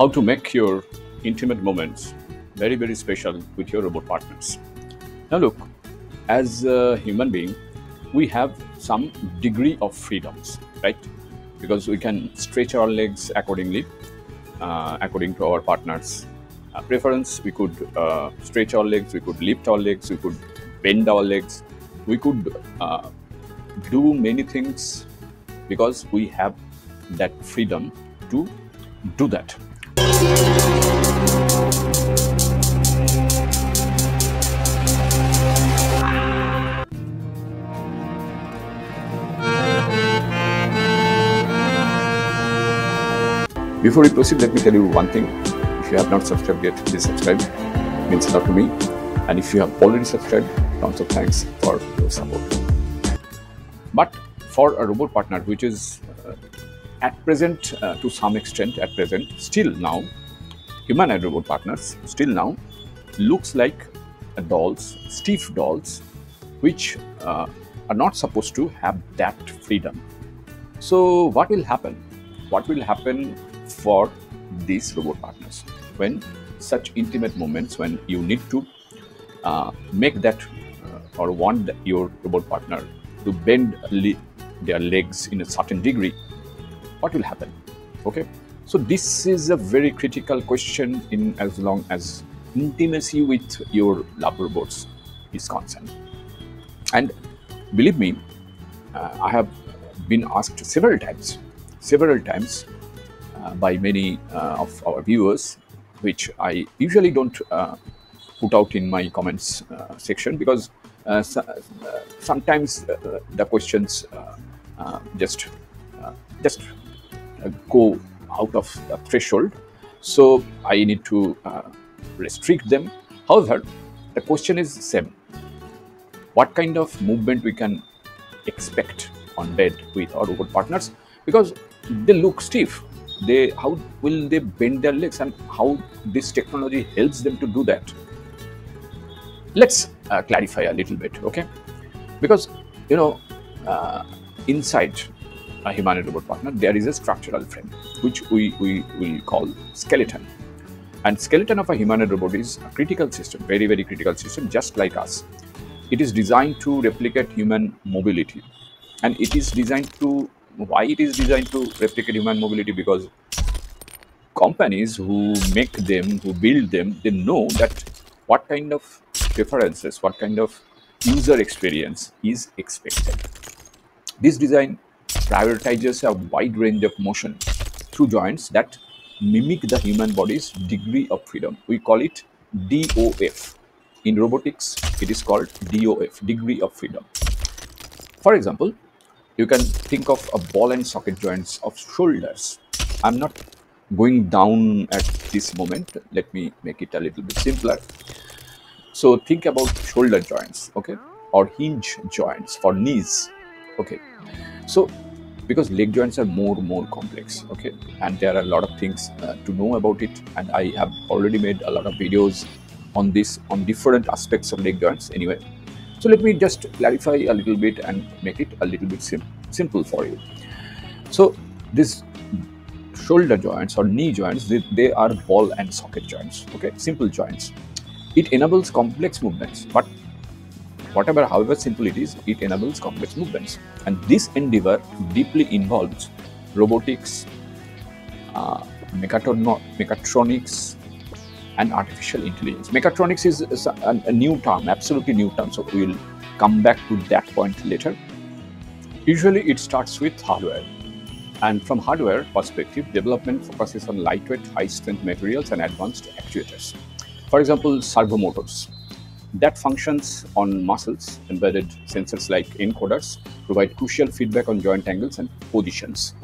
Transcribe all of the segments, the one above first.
how to make your intimate moments very, very special with your robot partners. Now, look, as a human being, we have some degree of freedoms, right? Because we can stretch our legs accordingly, uh, according to our partner's uh, preference. We could uh, stretch our legs, we could lift our legs, we could bend our legs, we could uh, do many things because we have that freedom to do that. Before we proceed, let me tell you one thing. If you have not subscribed yet, please subscribe. It means a lot to me. And if you have already subscribed, tons of thanks for your support. But for a robot partner, which is uh, at present, uh, to some extent, at present, still now, human and robot partners, still now, looks like dolls, stiff dolls, which uh, are not supposed to have that freedom. So, what will happen? What will happen for these robot partners when such intimate moments when you need to uh, make that uh, or want your robot partner to bend le- their legs in a certain degree what will happen okay so this is a very critical question in as long as intimacy with your love robots is concerned. And believe me uh, i have been asked several times several times uh, by many uh, of our viewers, which I usually don't uh, put out in my comments uh, section because uh, so, sometimes the questions just just go out of the threshold. So I need to restrict them. However, the question is same. What kind of movement we can expect on bed with our robot partners? Because they look stiff they how will they bend their legs and how this technology helps them to do that let's uh, clarify a little bit okay because you know uh, inside a humanoid robot partner there is a structural frame which we, we will call skeleton. And skeleton of a humanoid robot is a critical system very very critical system just like us. It is designed to replicate human mobility. And it is designed to why it is designed to replicate human mobility? Because companies who make them who build them they know that what kind of preferences what kind of user experience is expected. This design prioritizes a wide range of motion through joints that mimic the human body's degree of freedom. We call it dof in robotics it is called dof degree of freedom. For example you can think of a ball and socket joints of shoulders. I'm not going down at this moment. Let me make it a little bit simpler. So think about shoulder joints okay? Or hinge joints for knees okay? So because leg joints are more more complex okay and there are a lot of things uh, to know about it and i have already made a lot of videos on this on different aspects of leg joints anyway so let me just clarify a little bit and make it a little bit sim simple for you. So this shoulder joints or knee joints, they, they are ball and socket joints, okay, simple joints. It enables complex movements, but whatever, however simple it is, it enables complex movements. And this endeavor deeply involves robotics, uh, mechatronics, and artificial intelligence. Mechatronics is, is a, a, new term, absolutely new term. So we will come back to that point later. Usually it starts with hardware. And from hardware perspective, development focuses on lightweight, high-strength materials and advanced actuators. For example, servo motors that functions on muscles. Embedded sensors like encoders provide crucial feedback on joint angles and positions.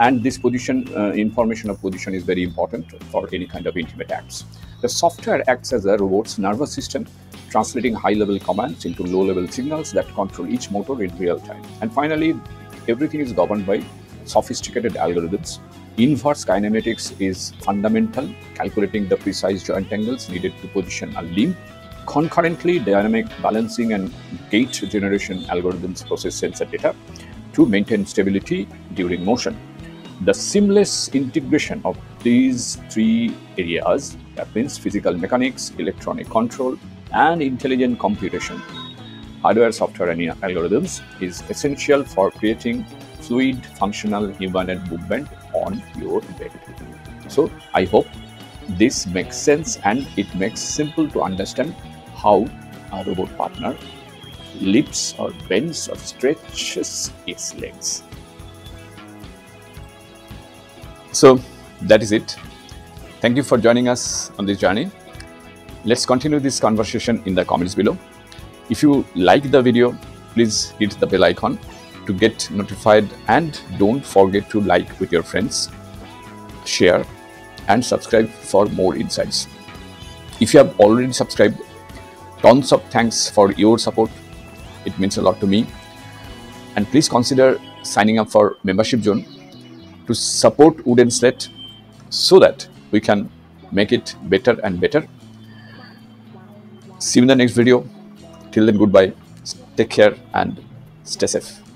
And this position uh, information of position is very important for any kind of intimate acts. The software acts as a robot's nervous system translating high level commands into low level signals that control each motor in real time. And finally everything is governed by sophisticated algorithms. Inverse kinematics is fundamental calculating the precise joint angles needed to position a limb concurrently dynamic balancing and gait generation algorithms process sensor data to maintain stability during motion. The seamless integration of these three areas that means physical mechanics electronic control and intelligent computation hardware software and algorithms is essential for creating fluid functional humanoid movement on your bed. So i hope this makes sense and it makes simple to understand how a robot partner lifts or bends or stretches its legs so that is it. Thank you for joining us on this journey. Let's continue this conversation in the comments below. If you like the video, please hit the bell icon to get notified and don't forget to like with your friends, share and subscribe for more insights. If you have already subscribed, tons of thanks for your support. It means a lot to me. And please consider signing up for membership zone to support Wooden Slate so that we can make it better and better. See you in the next video. Till then, goodbye. Take care and stay safe.